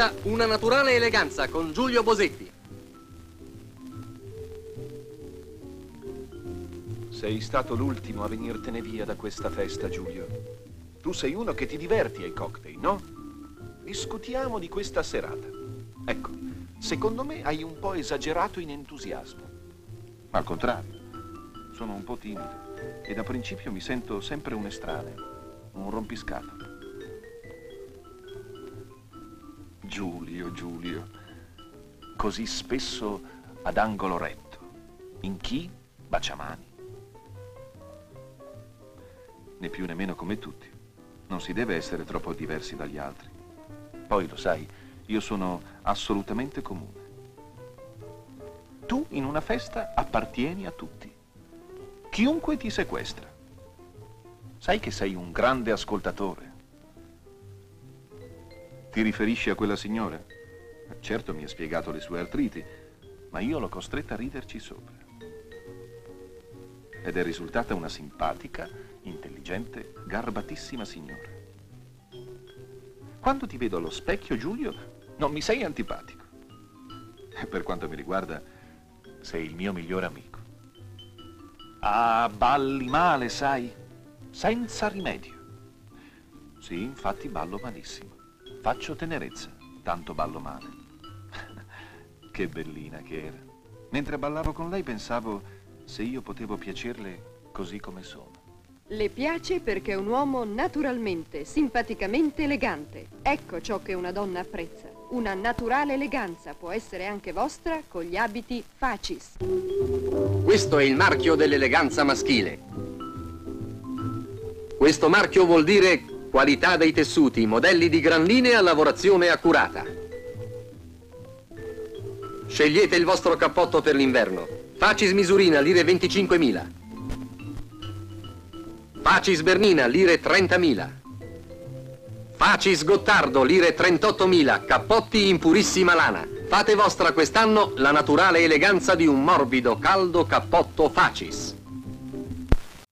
presenta Una naturale eleganza con Giulio Bosetti. Sei stato l'ultimo a venirtene via da questa festa, Giulio. Tu sei uno che ti diverti ai cocktail, no? Discutiamo di questa serata. Ecco, secondo me hai un po' esagerato in entusiasmo. Al contrario, sono un po' timido e da principio mi sento sempre un estraneo, un rompiscatole. Giulio, Giulio, così spesso ad angolo retto. In chi? Baciamani. Né più né meno come tutti. Non si deve essere troppo diversi dagli altri. Poi lo sai, io sono assolutamente comune. Tu in una festa appartieni a tutti. Chiunque ti sequestra. Sai che sei un grande ascoltatore. Ti riferisci a quella signora? Certo mi ha spiegato le sue artriti, ma io l'ho costretta a riderci sopra. Ed è risultata una simpatica, intelligente, garbatissima signora. Quando ti vedo allo specchio, Giulio, non mi sei antipatico. E per quanto mi riguarda, sei il mio migliore amico. Ah, balli male, sai? Senza rimedio. Sì, infatti ballo malissimo. Faccio tenerezza, tanto ballo male. che bellina che era. Mentre ballavo con lei pensavo se io potevo piacerle così come sono. Le piace perché è un uomo naturalmente, simpaticamente elegante. Ecco ciò che una donna apprezza. Una naturale eleganza può essere anche vostra con gli abiti Facis. Questo è il marchio dell'eleganza maschile. Questo marchio vuol dire qualità dei tessuti, modelli di gran linea, lavorazione accurata. Scegliete il vostro cappotto per l'inverno. Facis Misurina, lire 25.000. Facis Bernina, lire 30.000. Facis Gottardo, lire 38.000, cappotti in purissima lana. Fate vostra quest'anno la naturale eleganza di un morbido, caldo cappotto Facis.